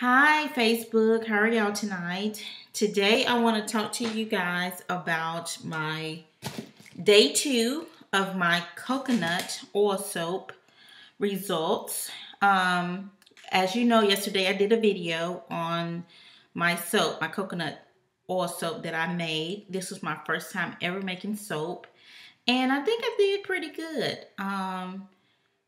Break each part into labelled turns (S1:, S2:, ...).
S1: Hi, Facebook. How are y'all tonight? Today, I want to talk to you guys about my day two of my coconut oil soap results. Um, as you know, yesterday I did a video on my soap, my coconut oil soap that I made. This was my first time ever making soap. And I think I did pretty good. Um,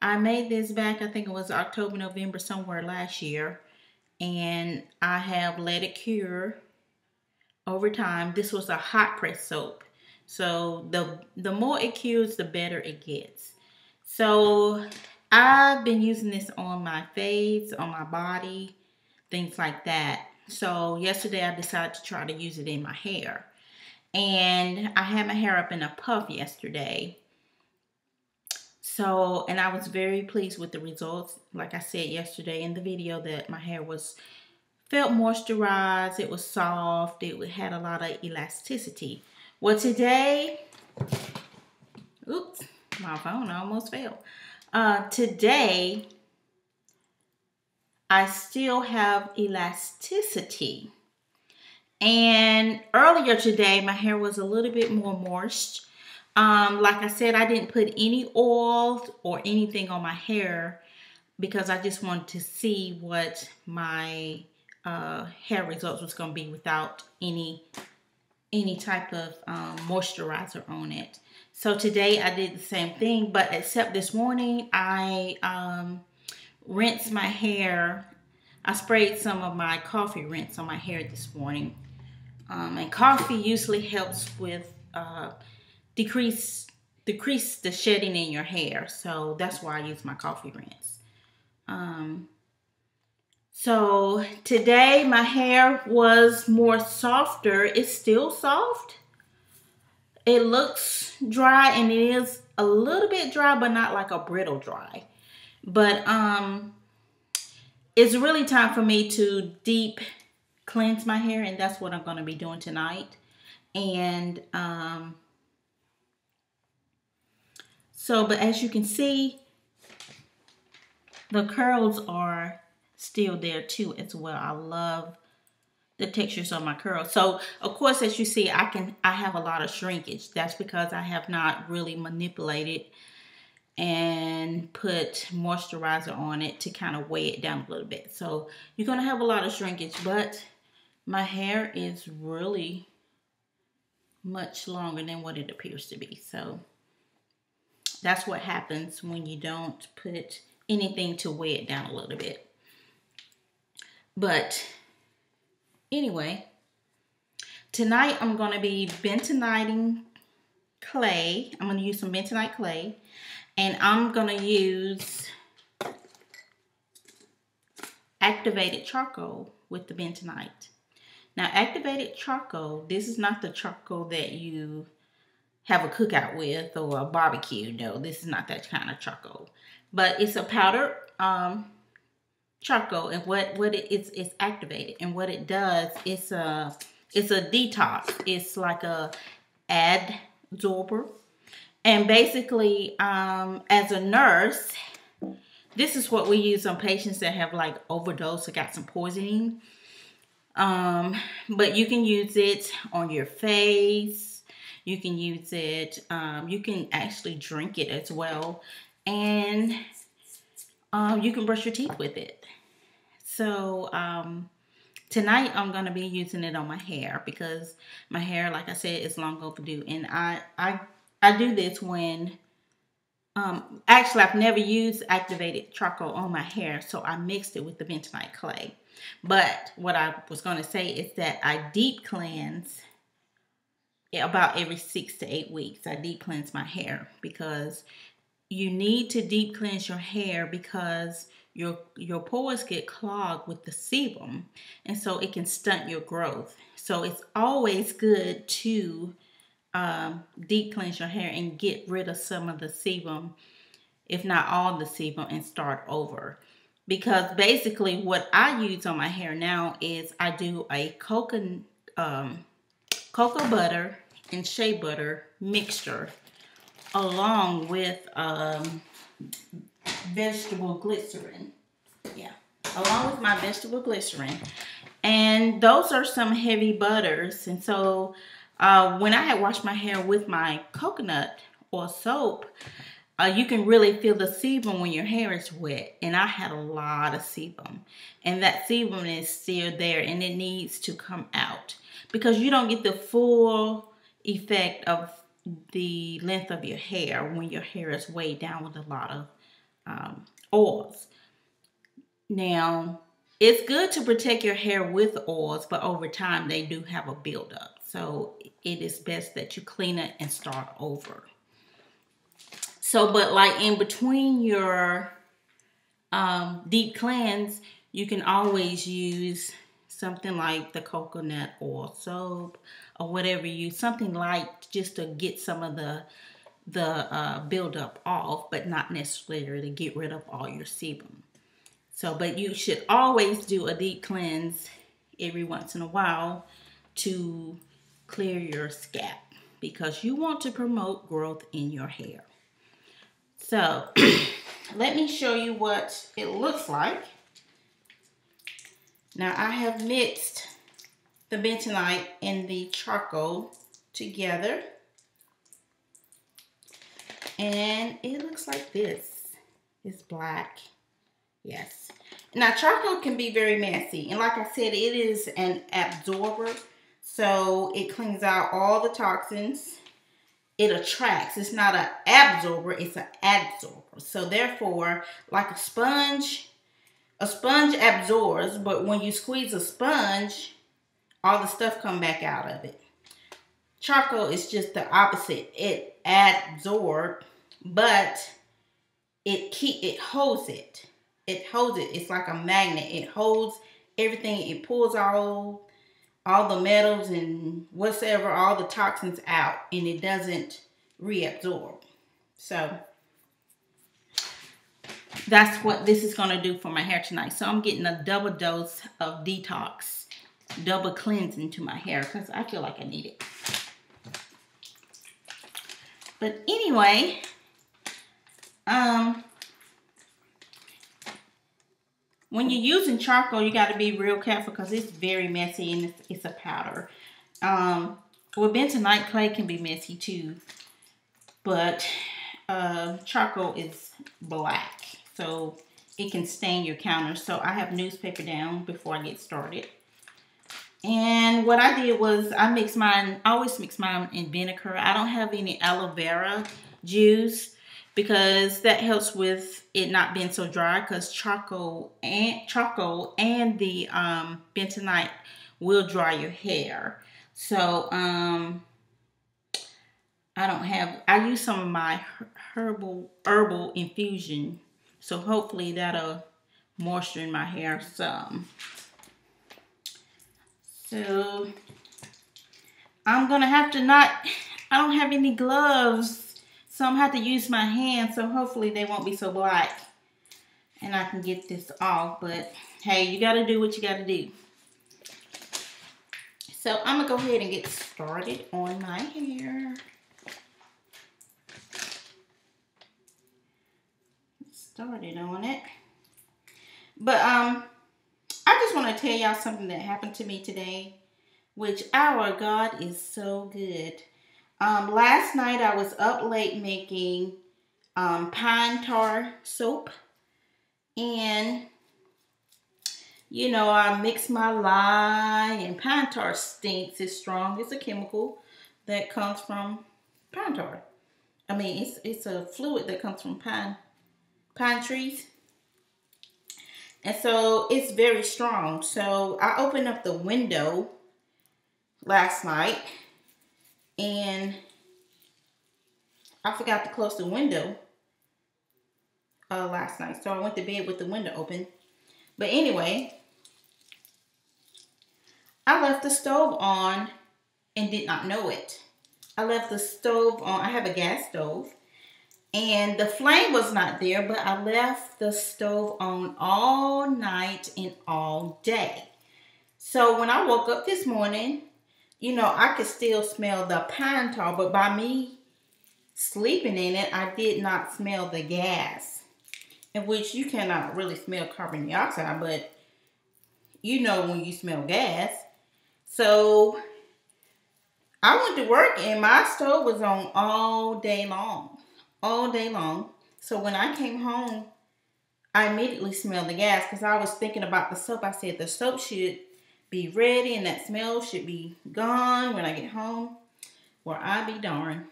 S1: I made this back, I think it was October, November, somewhere last year and I have let it cure over time. This was a hot press soap. So the the more it cures, the better it gets. So I've been using this on my face, on my body, things like that. So yesterday I decided to try to use it in my hair. And I had my hair up in a puff yesterday. So, and I was very pleased with the results. Like I said yesterday in the video that my hair was felt moisturized, it was soft, it had a lot of elasticity. Well, today, oops, my phone almost fell. Uh, today, I still have elasticity. And earlier today, my hair was a little bit more moist. Um, like I said, I didn't put any oils or anything on my hair because I just wanted to see what my uh, hair results was going to be without any any type of um, moisturizer on it. So today I did the same thing, but except this morning I um, rinsed my hair. I sprayed some of my coffee rinse on my hair this morning. Um, and coffee usually helps with uh, decrease decrease the shedding in your hair. So that's why I use my coffee rinse. Um, so today my hair was more softer. It's still soft. It looks dry and it is a little bit dry, but not like a brittle dry. But um, it's really time for me to deep cleanse my hair and that's what I'm going to be doing tonight. And um, so, but as you can see, the curls are still there too as well. I love the textures of my curls. So, of course, as you see, I can I have a lot of shrinkage. That's because I have not really manipulated and put moisturizer on it to kind of weigh it down a little bit. So, you're going to have a lot of shrinkage, but my hair is really much longer than what it appears to be. So, that's what happens when you don't put anything to weigh it down a little bit. But anyway, tonight I'm going to be bentoniting clay. I'm going to use some bentonite clay. And I'm going to use activated charcoal with the bentonite. Now, activated charcoal, this is not the charcoal that you have a cookout with or a barbecue. No, this is not that kind of charcoal. But it's a powdered um, charcoal and what, what it is, it's activated. And what it does, it's a, it's a detox. It's like a adsorber. And basically, um, as a nurse, this is what we use on patients that have like overdose or got some poisoning. Um, but you can use it on your face, you can use it, um, you can actually drink it as well. And um, you can brush your teeth with it. So um, tonight I'm going to be using it on my hair because my hair, like I said, is long overdue. And I, I, I do this when, um, actually I've never used activated charcoal on my hair. So I mixed it with the bentonite clay. But what I was going to say is that I deep cleanse about every six to eight weeks. I deep cleanse my hair because you need to deep cleanse your hair because your your pores get clogged with the sebum and so it can stunt your growth. So it's always good to um, deep cleanse your hair and get rid of some of the sebum, if not all the sebum, and start over. Because basically, what I use on my hair now is I do a coconut um, cocoa butter and shea butter mixture along with um, vegetable glycerin. Yeah. along with my vegetable glycerin. And those are some heavy butters. And so uh, when I had washed my hair with my coconut or soap, uh, you can really feel the sebum when your hair is wet. And I had a lot of sebum. And that sebum is still there and it needs to come out. Because you don't get the full effect of the length of your hair when your hair is weighed down with a lot of um, oils. Now, it's good to protect your hair with oils, but over time they do have a buildup. So it is best that you clean it and start over. So, but like in between your um, deep cleanse, you can always use something like the coconut oil soap or whatever you something light just to get some of the the uh, buildup off, but not necessarily to get rid of all your sebum. So, but you should always do a deep cleanse every once in a while to clear your scalp because you want to promote growth in your hair. So, let me show you what it looks like. Now, I have mixed the bentonite and the charcoal together. And it looks like this. It's black. Yes. Now, charcoal can be very messy. And like I said, it is an absorber. So it cleans out all the toxins. It attracts. It's not an absorber. It's an adsorber. So therefore, like a sponge, a sponge absorbs. But when you squeeze a sponge, all the stuff come back out of it. Charcoal is just the opposite. It absorbs, but it keep it holds it it holds it. It's like a magnet. It holds everything. It pulls all all the metals and whatever, all the toxins out, and it doesn't reabsorb. So that's what this is going to do for my hair tonight. So I'm getting a double dose of detox, double cleansing to my hair because I feel like I need it. But anyway, um, When you're using charcoal, you got to be real careful because it's very messy and it's, it's a powder. Um, well, bentonite clay can be messy too, but uh, charcoal is black, so it can stain your counter. So I have newspaper down before I get started. And what I did was I mixed mine, I always mix mine in vinegar. I don't have any aloe vera juice because that helps with it not being so dry because charcoal and charcoal and the um, bentonite will dry your hair. So um, I don't have, I use some of my herbal herbal infusion. So hopefully that'll moisture in my hair some. So I'm gonna have to not, I don't have any gloves so I'm to have to use my hands, so hopefully they won't be so black. And I can get this off, but hey, you got to do what you got to do. So I'm to go ahead and get started on my hair. Started on it. But um, I just want to tell y'all something that happened to me today, which our God is so good. Um, last night I was up late making um, pine tar soap. And, you know, I mix my lye and pine tar stinks. It's strong. It's a chemical that comes from pine tar. I mean, it's, it's a fluid that comes from pine, pine trees. And so it's very strong. So I opened up the window last night and I forgot to close the window uh, last night. So I went to bed with the window open. But anyway, I left the stove on and did not know it. I left the stove on. I have a gas stove. And the flame was not there, but I left the stove on all night and all day. So when I woke up this morning, you know, I could still smell the pine tar, but by me sleeping in it, I did not smell the gas. in which you cannot really smell carbon dioxide, but you know when you smell gas. So I went to work and my stove was on all day long, all day long. So when I came home, I immediately smelled the gas because I was thinking about the soap. I said the soap should be ready and that smell should be gone when I get home. Well, I be darn.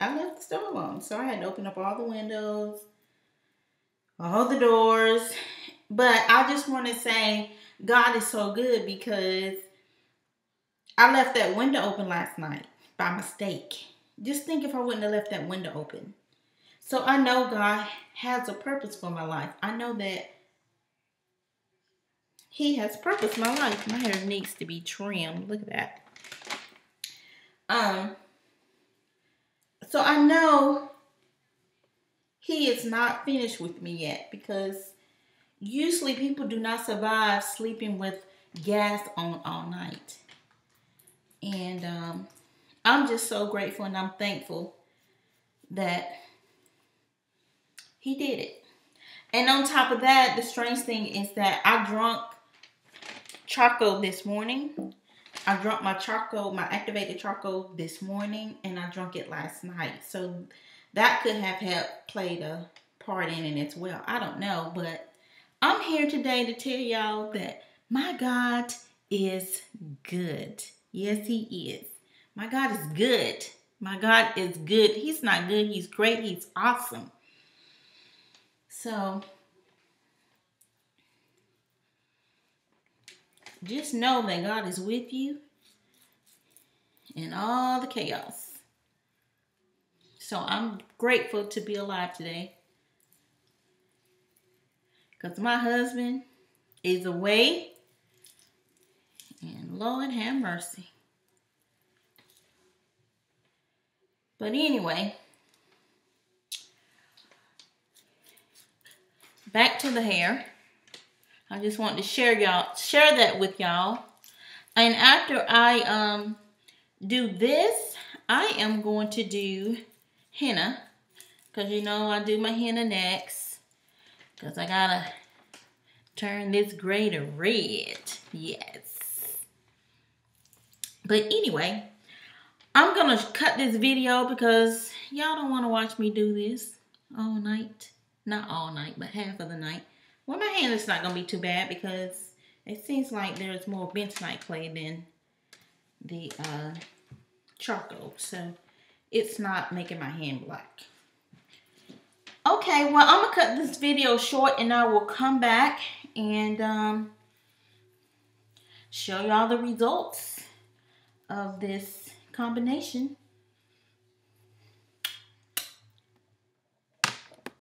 S1: I left the stove on. So I had to open up all the windows, all the doors. But I just want to say God is so good because I left that window open last night by mistake. Just think if I wouldn't have left that window open. So I know God has a purpose for my life. I know that He has purpose my life. My hair needs to be trimmed. Look at that. Um. So I know He is not finished with me yet because usually people do not survive sleeping with gas on all night. And um, I'm just so grateful and I'm thankful that he did it. And on top of that, the strange thing is that I drunk charcoal this morning. I drank my charcoal, my activated charcoal this morning, and I drank it last night. So that could have helped played a part in it as well. I don't know, but I'm here today to tell y'all that my God is good. Yes, He is. My God is good. My God is good. He's not good. He's great. He's awesome. So just know that God is with you in all the chaos. So I'm grateful to be alive today. Because my husband is away. And Lord have mercy. But anyway, back to the hair. I just want to share y'all share that with y'all. And after I um do this, I am going to do henna. Because you know I do my henna next. Because I gotta turn this gray to red. Yes. But anyway, I'm gonna cut this video because y'all don't want to watch me do this all night not all night, but half of the night. Well, my hand is not going to be too bad because it seems like there's more bentonite clay than the uh, charcoal. So it's not making my hand black. Okay, well, I'm going to cut this video short and I will come back and um, show y'all the results of this combination